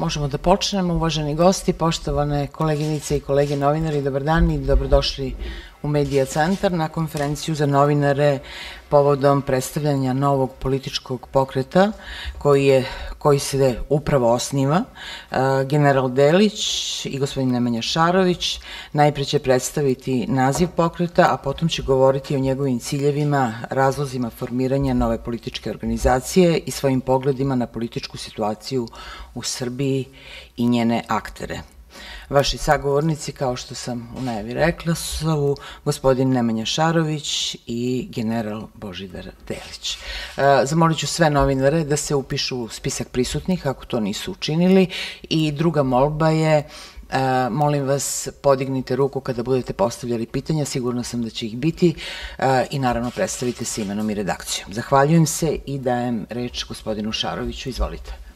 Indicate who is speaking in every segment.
Speaker 1: možemo da počnemo. Uvaženi gosti, poštovane koleginice i kolege novinari, dobar dan i dobrodošli u Medija centar na konferenciju za novinare povodom predstavljanja novog političkog pokreta koji, je, koji se upravo osniva. E, general Delić i gospodin Nemanja Šarović najpre će predstaviti naziv pokreta, a potom će govoriti o njegovim ciljevima, razlozima formiranja nove političke organizacije i svojim pogledima na političku situaciju u Srbiji i njene aktere. Vaši sagovornici, kao što sam u najavi rekla, su gospodin Nemanja Šarović i general Božidar Delić. E, zamolit ću sve novinare da se upišu u spisak prisutnih, ako to nisu učinili, i druga molba je Uh, molim vas, podignite ruku kada budete postavljali pitanja, sigurno sam da će ih biti uh, i naravno predstavite se imenom i redakcijom. Zahvaljujem se i dajem reč gospodinu Šaroviću, izvolite.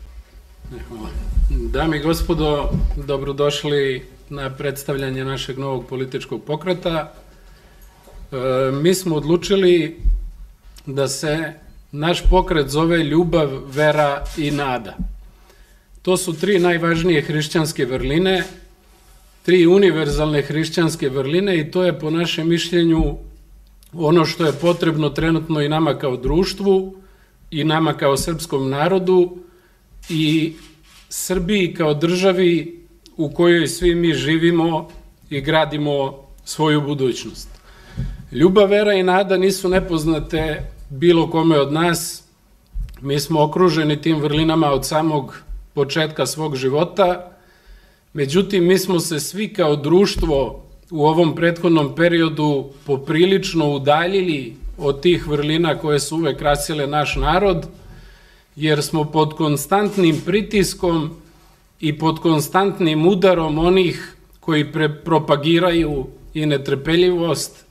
Speaker 2: Hvala. Dame i gospodo, dobrodošli na predstavljanje našeg novog političkog pokreta. E, mi smo odlučili da se naš pokret zove ljubav, vera i nada. To su tri najvažnije hrišćanske vrline, tri univerzalne hrišćanske vrline i to je po našem mišljenju ono što je potrebno trenutno i nama kao društvu i nama kao srpskom narodu, i Srbiji kao državi u kojoj svi mi živimo i gradimo svoju budućnost. Ljubav, vera i nada nisu nepoznate bilo kome od nas. Mi smo okruženi tim vrlinama od samog početka svog života. Međutim, mi smo se svi kao društvo u ovom prethodnom periodu poprilično udaljili od tih vrlina koje su uvek krasile naš narod – jer smo pod konstantnim pritiskom i pod konstantnim udarom onih koji pre propagiraju i netrpeljivost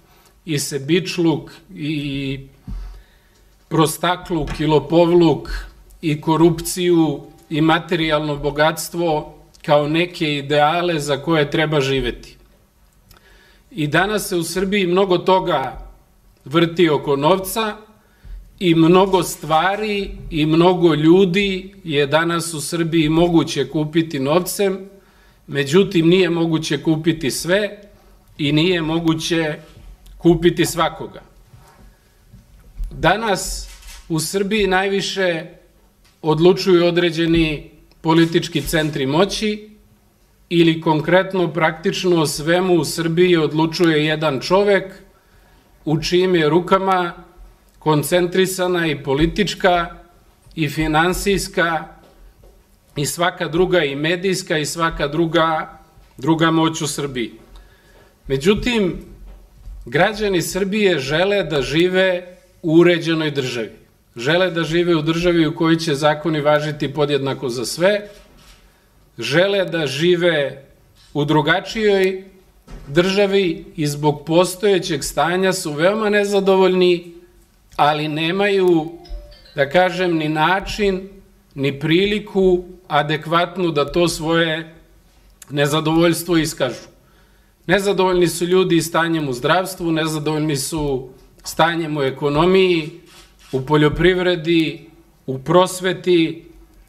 Speaker 2: i sebičluk i prostakluk i lopovluk i korupciju i materijalno bogatstvo kao neke ideale za koje treba živeti. I danas se u Srbiji mnogo toga vrti oko novca, i mnogo stvari i mnogo ljudi je danas u Srbiji moguće kupiti novcem, međutim nije moguće kupiti sve i nije moguće kupiti svakoga. Danas u Srbiji najviše odlučuju određeni politički centri moći ili konkretno praktično o svemu u Srbiji odlučuje jedan čovek u čijim je rukama koncentrisana i politička i finansijska i svaka druga i medijska i svaka druga, druga moć u Srbiji. Međutim, građani Srbije žele da žive u uređenoj državi. Žele da žive u državi u kojoj će zakoni važiti podjednako za sve, žele da žive u drugačijoj državi i zbog postojećeg stanja su veoma nezadovoljni ali nemaju, da kažem, ni način, ni priliku adekvatnu da to svoje nezadovoljstvo iskažu. Nezadovoljni su ljudi stanjem u zdravstvu, nezadovoljni su stanjem u ekonomiji, u poljoprivredi, u prosveti,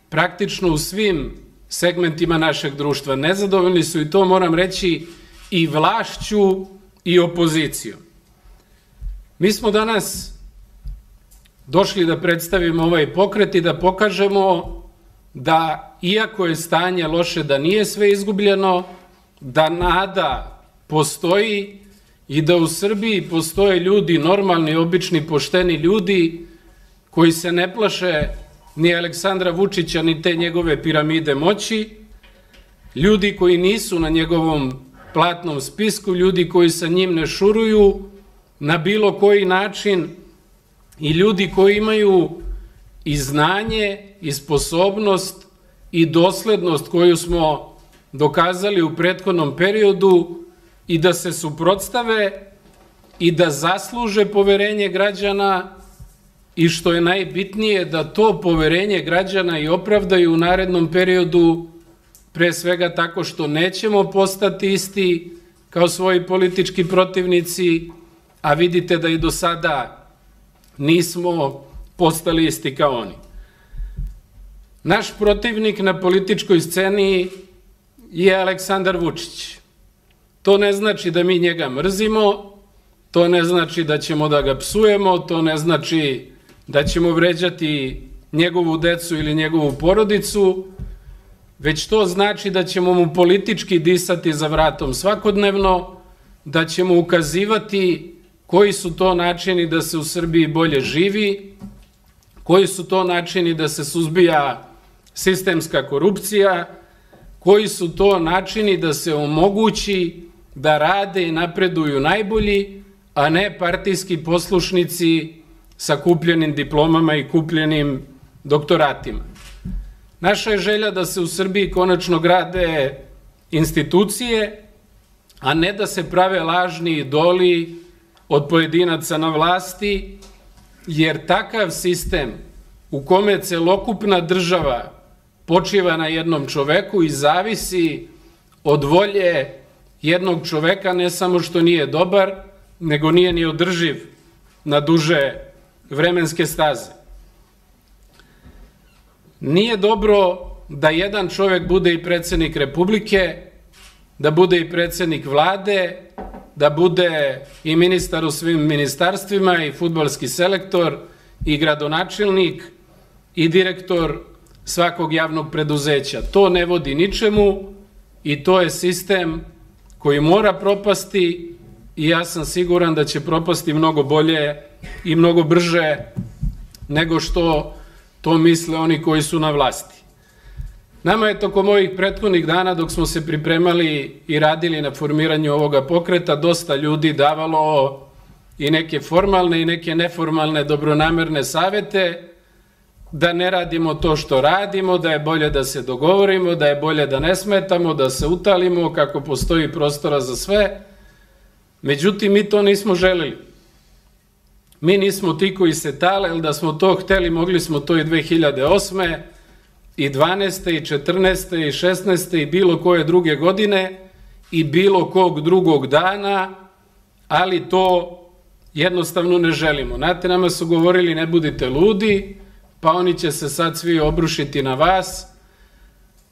Speaker 2: praktično u svim segmentima našeg društva. Nezadovoljni su i to moram reći i vlašću i opozicijom. Mi smo danas došli da predstavimo ovaj pokret i da pokažemo da iako je stanje loše, da nije sve izgubljeno, da nada postoji i da u Srbiji postoje ljudi, normalni, obični, pošteni ljudi koji se ne plaše ni Aleksandra Vučića, ni te njegove piramide moći, ljudi koji nisu na njegovom platnom spisku, ljudi koji sa njim ne šuruju na bilo koji način, i ljudi koji imaju i znanje i sposobnost i doslednost koju smo dokazali u prethodnom periodu i da se suprotstave i da zasluže poverenje građana i što je najbitnije da to poverenje građana i opravdaju u narednom periodu pre svega tako što nećemo postati isti kao svoji politički protivnici, a vidite da i do sada nismo postali isti kao oni. Naš protivnik na političkoj sceni je Aleksandar Vučić. To ne znači da mi njega mrzimo, to ne znači da ćemo da ga psujemo, to ne znači da ćemo vređati njegovu decu ili njegovu porodicu, već to znači da ćemo mu politički disati za vratom svakodnevno, da ćemo ukazivati koji su to načini da se u Srbiji bolje živi, koji su to načini da se suzbija sistemska korupcija, koji su to načini da se omogući da rade i napreduju najbolji, a ne partijski poslušnici sa kupljenim diplomama i kupljenim doktoratima. Naša je želja da se u Srbiji konačno grade institucije, a ne da se prave lažni idoli od pojedinaca na vlasti, jer takav sistem u kome celokupna država počiva na jednom čoveku i zavisi od volje jednog čoveka, ne samo što nije dobar, nego nije ni održiv na duže vremenske staze. Nije dobro da jedan čovek bude i predsednik Republike, da bude i predsednik vlade, da bude i ministar u svim ministarstvima i futbalski selektor i gradonačelnik i direktor svakog javnog preduzeća. To ne vodi ničemu i to je sistem koji mora propasti i ja sam siguran da će propasti mnogo bolje i mnogo brže nego što to misle oni koji su na vlasti. Nama je tokom ovih prethodnih dana dok smo se pripremali i radili na formiranju ovoga pokreta dosta ljudi davalo i neke formalne i neke neformalne dobronamerne savete da ne radimo to što radimo, da je bolje da se dogovorimo, da je bolje da ne smetamo, da se utalimo kako postoji prostora za sve. Međutim, mi to nismo želeli. Mi nismo ti koji se tale, ali da smo to hteli, mogli smo to i 2008. i 12. i 14. i 16. i bilo koje druge godine i bilo kog drugog dana, ali to jednostavno ne želimo. Znate, nama su govorili ne budite ludi, pa oni će se sad svi obrušiti na vas,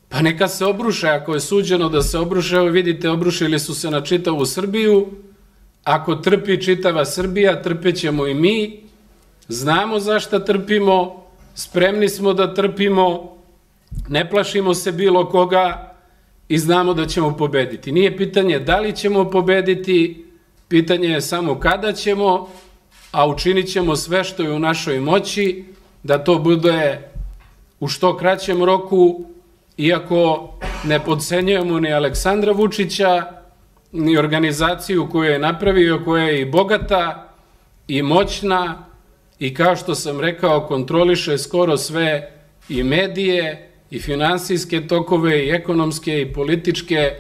Speaker 2: pa neka se obruše, ako je suđeno da se obruše, evo vidite, obrušili su se na čitavu Srbiju, ako trpi čitava Srbija, trpećemo i mi, znamo zašta trpimo, spremni smo da trpimo, ne plašimo se bilo koga i znamo da ćemo pobediti. Nije pitanje da li ćemo pobediti, pitanje je samo kada ćemo, a učinit ćemo sve što je u našoj moći, da to bude u što kraćem roku, iako ne podcenjujemo ni Aleksandra Vučića, ni organizaciju koju je napravio, koja je i bogata i moćna i kao što sam rekao, kontroliše skoro sve i medije, i finansijske tokove, i ekonomske, i političke,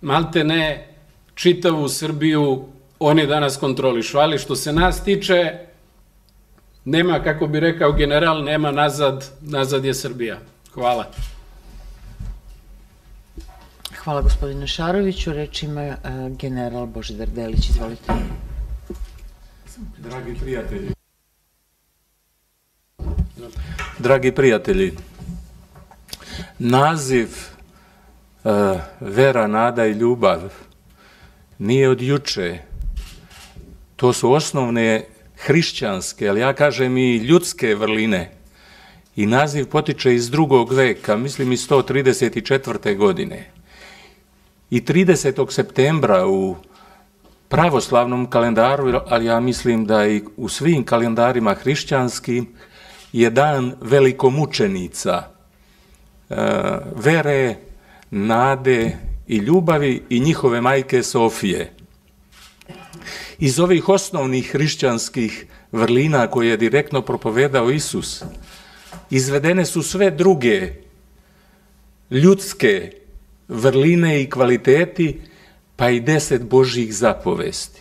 Speaker 2: malte ne čitavu Srbiju oni danas kontrolišu. Ali što se nas tiče, nema, kako bi rekao general, nema nazad, nazad je Srbija. Hvala.
Speaker 1: Hvala gospodine Šaroviću. Reč ima uh, general Božidar Delić. Izvolite.
Speaker 3: Dragi prijatelji. Dragi prijatelji, naziv uh, vera, nada i ljubav nije od juče. To su osnovne hrišćanske, ali ja kažem i ljudske vrline. I naziv potiče iz drugog veka, mislim iz 134. godine. I 30. septembra u pravoslavnom kalendaru, ali ja mislim da i u svim kalendarima hrišćanskim, je dan velikomučenica, e, vere, nade i ljubavi i njihove majke Sofije. Iz ovih osnovnih hrišćanskih vrlina koje je direktno propovedao Isus, izvedene su sve druge ljudske vrline i kvaliteti, pa i deset Božih zapovesti.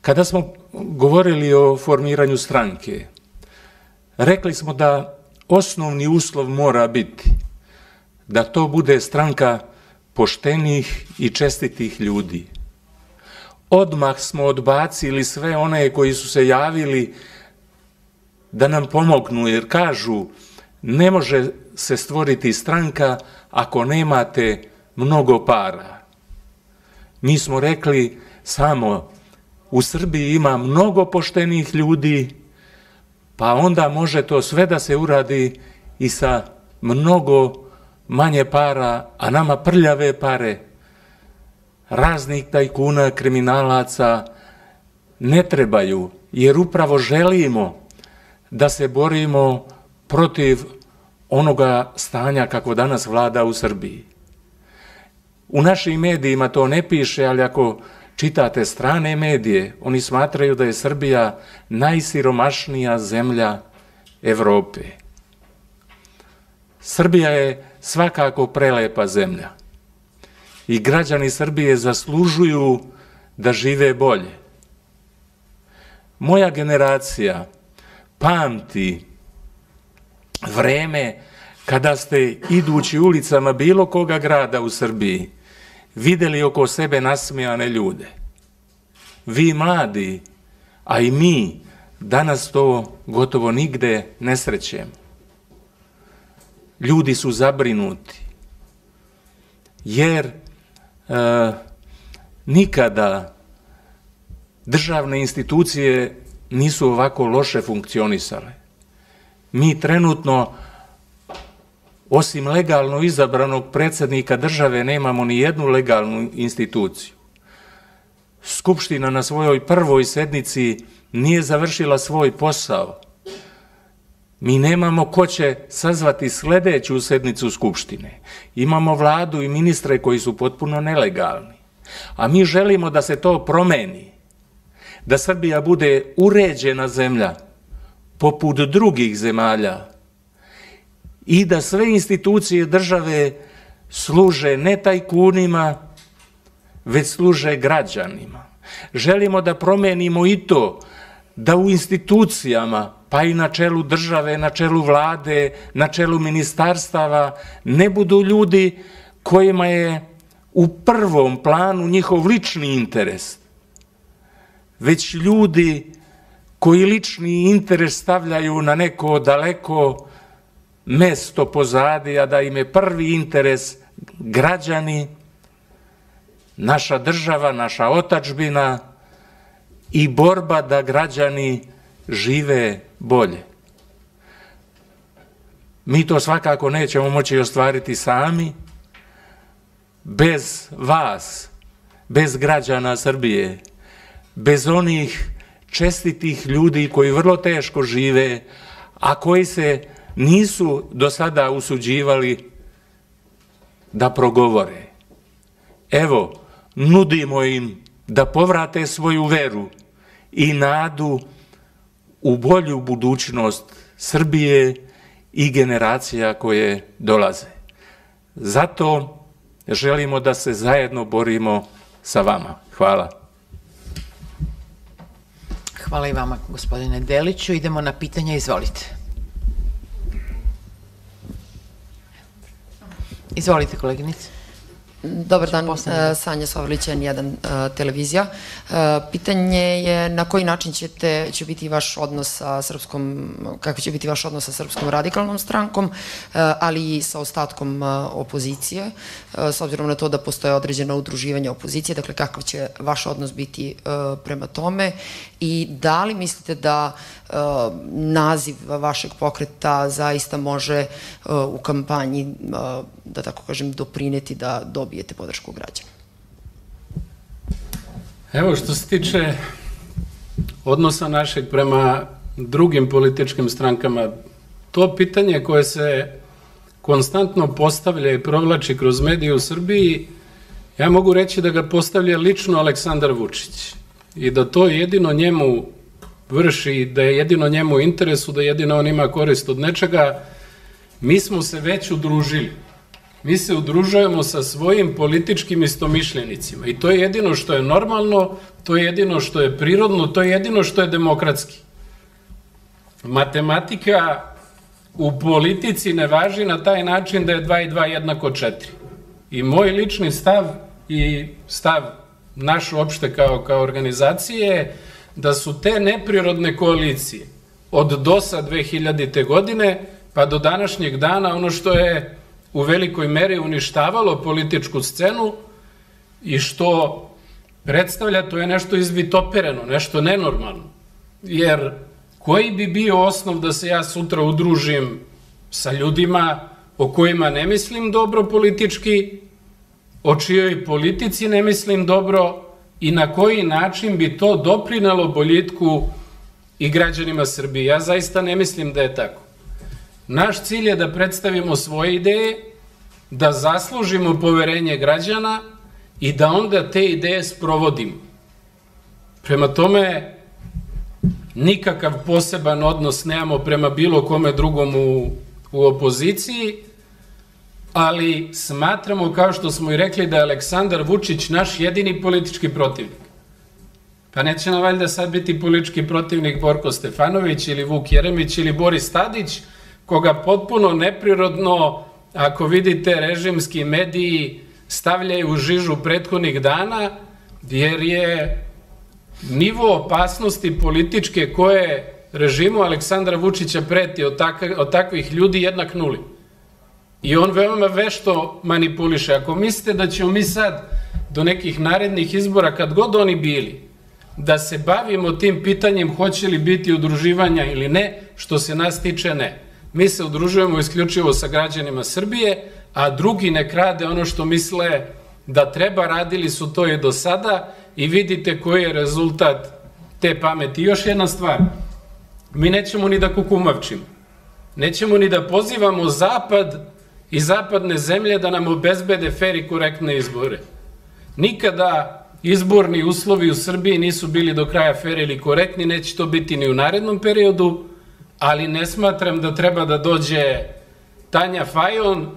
Speaker 3: Kada smo govorili o formiranju stranke, rekli smo da osnovni uslov mora biti da to bude stranka poštenih i čestitih ljudi odmah smo odbacili sve one koji su se javili da nam pomognu, jer kažu ne može se stvoriti stranka ako nemate mnogo para. Mi smo rekli samo u Srbiji ima mnogo poštenih ljudi, pa onda može to sve da se uradi i sa mnogo manje para, a nama prljave pare, raznih tajkuna, kriminalaca, ne trebaju, jer upravo želimo da se borimo protiv onoga stanja kako danas vlada u Srbiji. U našim medijima to ne piše, ali ako čitate strane medije, oni smatraju da je Srbija najsiromašnija zemlja Evrope. Srbija je svakako prelepa zemlja i građani Srbije zaslužuju da žive bolje. Moja generacija pamti vreme kada ste idući ulicama bilo koga grada u Srbiji videli oko sebe nasmijane ljude. Vi mladi, a i mi, danas to gotovo nigde ne srećemo. Ljudi su zabrinuti, jer e, nikada državne institucije nisu ovako loše funkcionisale. Mi trenutno osim legalno izabranog predsednika države nemamo ni jednu legalnu instituciju. Skupština na svojoj prvoj sednici nije završila svoj posao. Mi nemamo ko će sazvati sledeću sednicu Skupštine. Imamo vladu i ministre koji su potpuno nelegalni. A mi želimo da se to promeni. Da Srbija bude uređena zemlja, poput drugih zemalja, i da sve institucije države služe ne tajkunima, već služe građanima. Želimo da promenimo i to da u institucijama, pa i na čelu države, na čelu vlade, na čelu ministarstava, ne budu ljudi kojima je u prvom planu njihov lični interes, već ljudi koji lični interes stavljaju na neko daleko mesto pozadi, a da im je prvi interes građani, naša država, naša otačbina i borba da građani žive bolje. Mi to svakako nećemo moći ostvariti sami, bez vas, bez građana Srbije, bez onih čestitih ljudi koji vrlo teško žive, a koji se nisu do sada usuđivali da progovore. Evo, nudimo im da povrate svoju veru i nadu u bolju budućnost Srbije i generacija koje dolaze. Zato želimo da se zajedno borimo sa vama. Hvala.
Speaker 1: Hvala i vama, gospodine Deliću. Idemo na pitanja, izvolite. Izvolite, koleginice.
Speaker 4: Dobar dan, e, Sanja Sovrlić, N1 e, televizija. E, pitanje je na koji način ćete, će biti vaš odnos sa srpskom, kako će biti vaš odnos sa srpskom radikalnom strankom, ali i sa ostatkom opozicije, s obzirom na to da postoje određena udruživanja opozicije, dakle kakav će vaš odnos biti prema tome i da li mislite da naziv vašeg pokreta zaista može u kampanji, da tako kažem, doprineti da dobijete podršku građana?
Speaker 2: Evo, što se tiče odnosa našeg prema drugim političkim strankama, to pitanje koje se konstantno postavlja i provlači kroz medije u Srbiji, ja mogu reći da ga postavlja lično Aleksandar Vučić i da to jedino njemu vrši, da je jedino njemu interesu, da jedino on ima korist od nečega, mi smo se već udružili. Mi se udružujemo sa svojim političkim istomišljenicima i to je jedino što je normalno, to je jedino što je prirodno, to je jedino što je demokratski. Matematika u politici ne važi na taj način da je 2 i 2 jednako 4. I moj lični stav i stav naš uopšte kao, kao organizacije je da su te neprirodne koalicije od DOS-a 2000. godine pa do današnjeg dana ono što je u velikoj meri uništavalo političku scenu i što predstavlja, to je nešto izvitopereno, nešto nenormalno. Jer koji bi bio osnov da se ja sutra udružim sa ljudima o kojima ne mislim dobro politički, o čijoj politici ne mislim dobro i na koji način bi to doprinalo boljitku i građanima Srbije. Ja zaista ne mislim da je tako. Naš cilj je da predstavimo svoje ideje, da zaslužimo poverenje građana i da onda te ideje sprovodimo. Prema tome, nikakav poseban odnos nemamo prema bilo kome drugom u, u opoziciji, ali smatramo, kao što smo i rekli, da je Aleksandar Vučić naš jedini politički protivnik. Pa neće nam valjda sad biti politički protivnik Borko Stefanović ili Vuk Jeremić ili Boris Tadić, koga potpuno neprirodno, ako vidite režimski mediji, stavljaju u žižu prethodnih dana, jer je nivo opasnosti političke koje režimu Aleksandra Vučića preti od, tak od takvih ljudi jednak nuli. I on veoma vešto manipuliše. Ako mislite da ćemo mi sad do nekih narednih izbora, kad god oni bili, da se bavimo tim pitanjem hoće li biti udruživanja ili ne, što se nas tiče ne. Mi se udružujemo isključivo sa građanima Srbije, a drugi ne krade ono što misle da treba, radili su to i do sada i vidite koji je rezultat te pameti. još jedna stvar, mi nećemo ni da kukumavčimo, nećemo ni da pozivamo Zapad i zapadne zemlje da nam obezbede fer i korektne izbore. Nikada izborni uslovi u Srbiji nisu bili do kraja fer ili korektni, neće to biti ni u narednom periodu, ali ne smatram da treba da dođe Tanja Fajon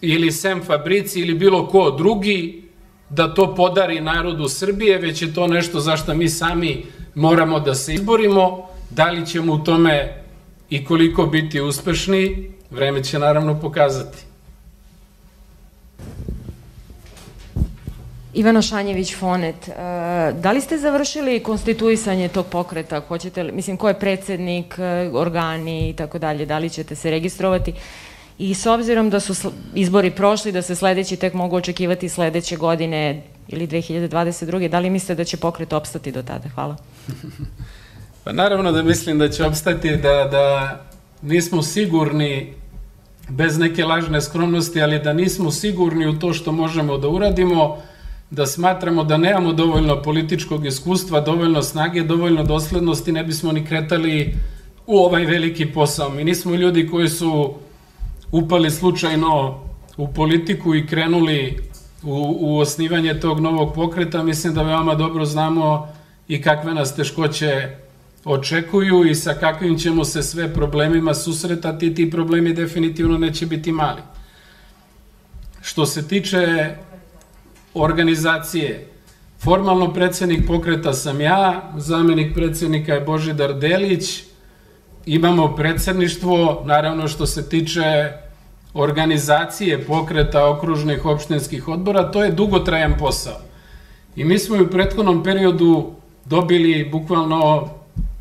Speaker 2: ili Sem Fabrici ili bilo ko drugi da to podari narodu Srbije, već je to nešto za što mi sami moramo da se izborimo. Da li ćemo u tome i koliko biti uspešni, vreme će naravno pokazati.
Speaker 5: Ivana Šanjević Fonet, e, da li ste završili konstituisanje tog pokreta? Hoćete li, mislim, ko je predsednik, e, organi i tako dalje, da li ćete se registrovati? I s obzirom da su izbori prošli, da se sledeći tek mogu očekivati sledeće godine ili 2022. Da li mislite da će pokret opstati do tada? Hvala.
Speaker 2: Pa naravno da mislim da će opstati, da, da nismo sigurni bez neke lažne skromnosti, ali da nismo sigurni u to što možemo da uradimo, da smatramo da nemamo dovoljno političkog iskustva, dovoljno snage, dovoljno doslednosti, ne bismo ni kretali u ovaj veliki posao. Mi nismo ljudi koji su upali slučajno u politiku i krenuli u, u osnivanje tog novog pokreta. Mislim da veoma dobro znamo i kakve nas teškoće očekuju i sa kakvim ćemo se sve problemima susretati. Ti problemi definitivno neće biti mali. Što se tiče organizacije. Formalno predsednik pokreta sam ja, zamenik predsednika je Božidar Delić, imamo predsedništvo, naravno što se tiče organizacije pokreta okružnih opštinskih odbora, to je dugotrajan posao. I mi smo u prethodnom periodu dobili bukvalno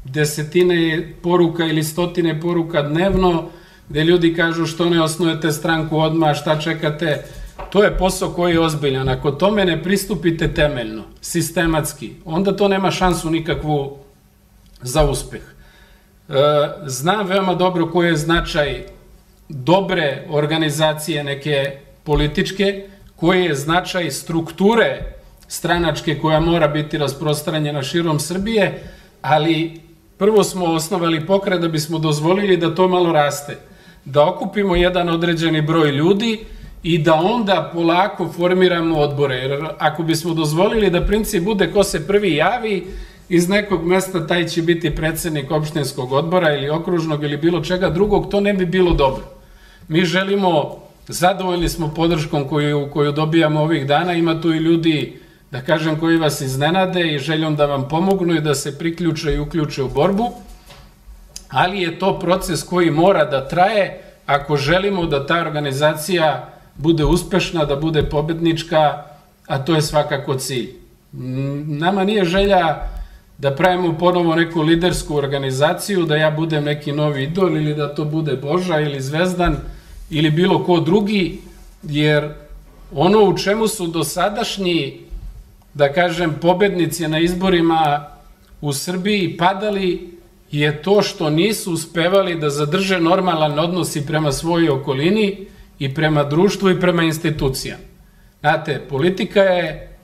Speaker 2: desetine poruka ili stotine poruka dnevno, gde ljudi kažu što ne osnujete stranku odmah, šta čekate, To je posao koji je ozbiljan. Ako tome ne pristupite temeljno, sistematski, onda to nema šansu nikakvu za uspeh. E, znam veoma dobro koji je značaj dobre organizacije neke političke, koji je značaj strukture stranačke koja mora biti rasprostranjena širom Srbije, ali prvo smo osnovali pokret da bismo dozvolili da to malo raste, da okupimo jedan određeni broj ljudi, i da onda polako formiramo odbore. Jer ako bismo dozvolili da princip bude ko se prvi javi, iz nekog mesta taj će biti predsednik opštinskog odbora ili okružnog ili bilo čega drugog, to ne bi bilo dobro. Mi želimo, zadovoljni smo podrškom koju, koju dobijamo ovih dana, ima tu i ljudi, da kažem, koji vas iznenade i željom da vam pomognu i da se priključe i uključe u borbu, ali je to proces koji mora da traje ako želimo da ta organizacija bude uspešna, da bude pobednička, a to je svakako cilj. Nama nije želja da pravimo ponovo neku lidersku organizaciju, da ja budem neki novi idol ili da to bude Boža ili Zvezdan ili bilo ko drugi, jer ono u čemu su dosadašnji, da kažem, pobednici na izborima u Srbiji padali je to što nisu uspevali da zadrže normalan odnos i prema svojoj okolini i prema društvu i prema institucijama. Znate, politika je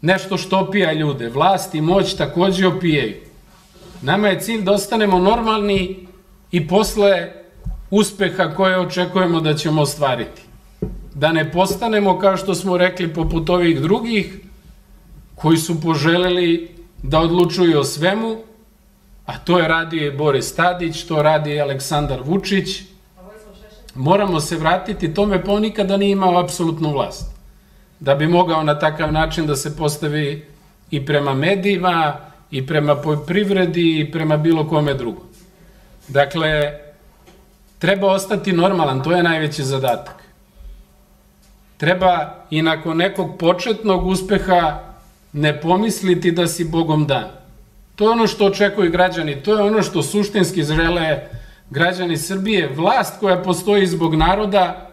Speaker 2: nešto što opija ljude. Vlast i moć takođe opijaju. Nama je cilj da ostanemo normalni i posle uspeha koje očekujemo da ćemo ostvariti. Da ne postanemo, kao što smo rekli, poput ovih drugih, koji su poželeli da odlučuju o svemu, a to je radio i Boris Tadić, to radi i Aleksandar Vučić. Moramo se vratiti tome, pa on nikada nije imao apsolutnu vlast da bi mogao na takav način da se postavi i prema medijima, i prema privredi, i prema bilo kome drugo. Dakle, treba ostati normalan, to je najveći zadatak. Treba i nakon nekog početnog uspeha ne pomisliti da si Bogom dan. To je ono što očekuju građani, to je ono što suštinski zrele građani Srbije, vlast koja postoji zbog naroda,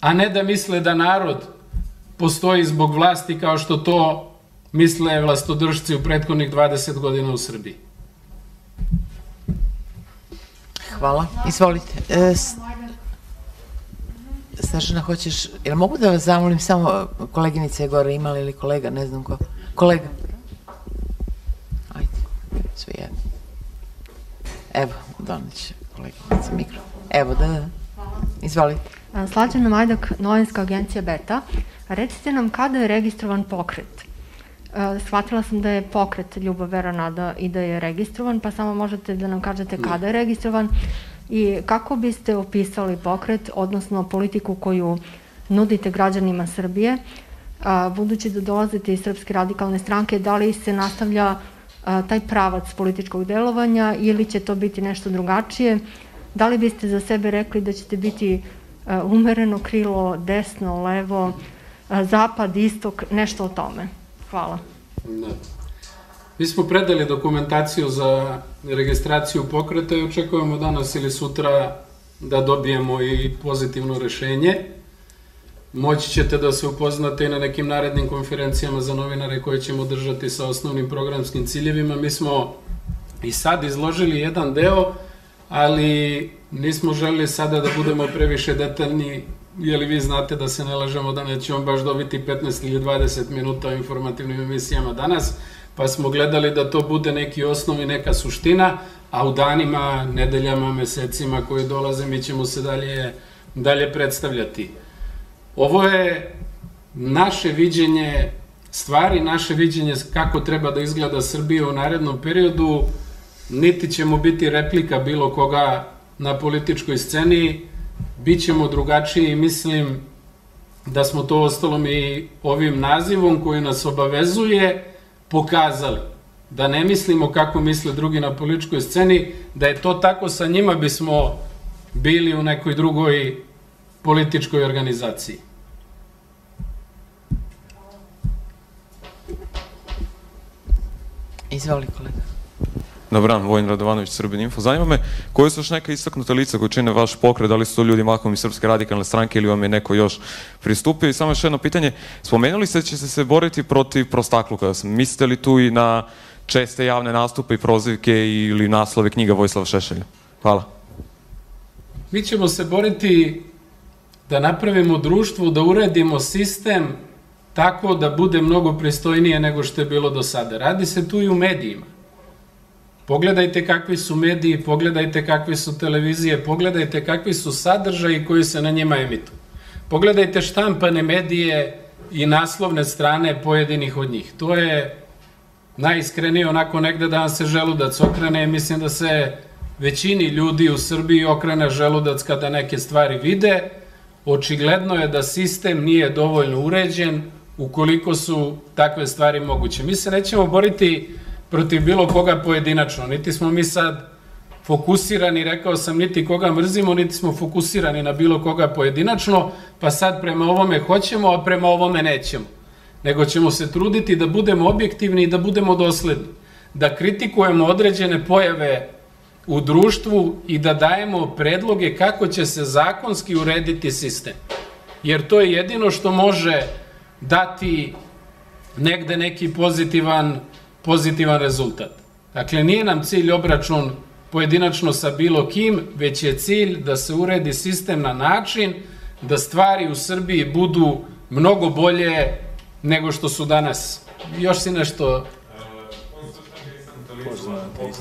Speaker 2: a ne da misle da narod postoji zbog vlasti kao što to misle vlastodržci u prethodnih 20 godina u Srbiji.
Speaker 1: Hvala. Izvolite. E, hoćeš, jel mogu da vas zamolim samo, koleginice je gore imala ili kolega, ne znam ko. Kolega. Ajde, sve jedno. Evo, doneće koleginica mikro. Evo, da, da. Izvolite.
Speaker 6: Slađana Majdak, novinska agencija Beta. Recite nam kada je registrovan pokret? E, shvatila sam da je pokret Ljubav, Vera, Nada i da je registrovan, pa samo možete da nam kažete kada je registrovan i kako biste opisali pokret, odnosno politiku koju nudite građanima Srbije, budući da dolazite iz Srpske radikalne stranke, da li se nastavlja a, taj pravac političkog delovanja ili će to biti nešto drugačije? Da li biste za sebe rekli da ćete biti a, umereno krilo, desno, levo, zapad, istok, nešto o tome. Hvala. Da.
Speaker 2: Mi smo predali dokumentaciju za registraciju pokreta i očekujemo danas ili sutra da dobijemo i pozitivno rešenje. Moći ćete da se upoznate i na nekim narednim konferencijama za novinare koje ćemo držati sa osnovnim programskim ciljevima. Mi smo i sad izložili jedan deo, ali nismo želeli sada da budemo previše detaljni je li vi znate da se ne lažemo da nećemo baš dobiti 15 ili 20 minuta o informativnim emisijama danas, pa smo gledali da to bude neki osnov i neka suština, a u danima, nedeljama, mesecima koji dolaze mi ćemo se dalje, dalje predstavljati. Ovo je naše viđenje stvari, naše viđenje kako treba da izgleda Srbija u narednom periodu, niti ćemo biti replika bilo koga na političkoj sceni, Bićemo drugačiji i mislim da smo to ostalom i ovim nazivom koji nas obavezuje pokazali. Da ne mislimo kako misle drugi na političkoj sceni, da je to tako sa njima bismo bili u nekoj drugoj političkoj organizaciji.
Speaker 1: Izvoli kolega.
Speaker 7: Dobar dan, Vojn Radovanović, Srbin Info. Zanima me, koje su još neka istaknuta lica koji čine vaš pokret, da li su to ljudi mahom iz Srpske radikalne stranke ili vam je neko još pristupio? I samo još jedno pitanje, spomenuli ste da će se boriti protiv prostakluka. Mislite li tu i na česte javne nastupe i prozivke ili naslove knjiga Vojslava Šešelja? Hvala.
Speaker 2: Mi ćemo se boriti da napravimo društvo, da uredimo sistem tako da bude mnogo pristojnije nego što je bilo do sada. Radi se tu i u medijima. Pogledajte kakvi su mediji, pogledajte kakve su televizije, pogledajte kakvi su sadržaji koji se na njima emituju. Pogledajte štampane medije i naslovne strane pojedinih od njih. To je najiskrenije onako negde da vam se želudac okrene. Mislim da se većini ljudi u Srbiji okrene želudac kada neke stvari vide. Očigledno je da sistem nije dovoljno uređen ukoliko su takve stvari moguće. Mi se nećemo boriti protiv bilo koga pojedinačno. Niti smo mi sad fokusirani, rekao sam, niti koga mrzimo, niti smo fokusirani na bilo koga pojedinačno, pa sad prema ovome hoćemo, a prema ovome nećemo. Nego ćemo se truditi da budemo objektivni i da budemo dosledni. da kritikujemo određene pojave u društvu i da dajemo predloge kako će se zakonski urediti sistem. Jer to je jedino što može dati negde neki pozitivan, pozitivan rezultat. Dakle, nije nam cilj obračun pojedinačno sa bilo kim, već je cilj da se uredi sistem na način da stvari u Srbiji budu mnogo bolje nego što su danas. Još si nešto...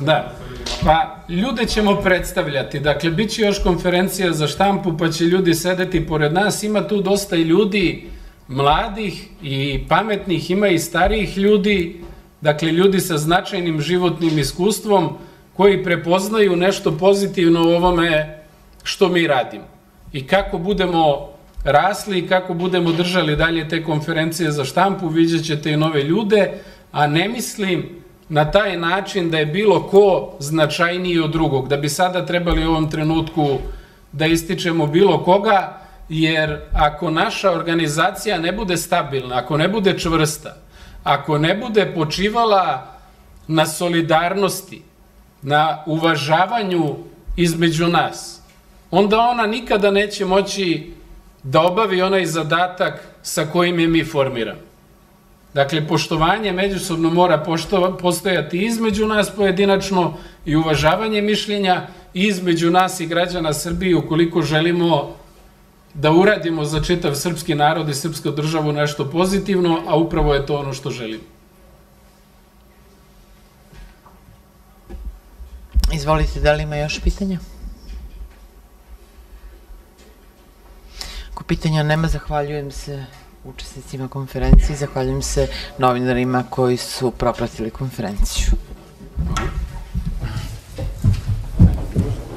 Speaker 2: Da. Pa, ljude ćemo predstavljati. Dakle, bit će još konferencija za štampu, pa će ljudi sedeti pored nas. Ima tu dosta i ljudi mladih i pametnih, ima i starijih ljudi, dakle, ljudi sa značajnim životnim iskustvom, koji prepoznaju nešto pozitivno u ovome što mi radimo. I kako budemo rasli i kako budemo držali dalje te konferencije za štampu, vidjet ćete i nove ljude, a ne mislim na taj način da je bilo ko značajniji od drugog, da bi sada trebali u ovom trenutku da ističemo bilo koga, jer ako naša organizacija ne bude stabilna, ako ne bude čvrsta, ako ne bude počivala na solidarnosti, na uvažavanju između nas, onda ona nikada neće moći da obavi onaj zadatak sa kojim je mi formiramo. Dakle, poštovanje međusobno mora postojati između nas pojedinačno i uvažavanje mišljenja između nas i građana Srbije ukoliko želimo da uradimo za čitav srpski narod i srpsku državu nešto pozitivno, a upravo je to ono što želimo.
Speaker 1: Izvolite, da li ima još pitanja? Ako pitanja nema, zahvaljujem se učesnicima konferencije i zahvaljujem se novinarima koji su propratili konferenciju.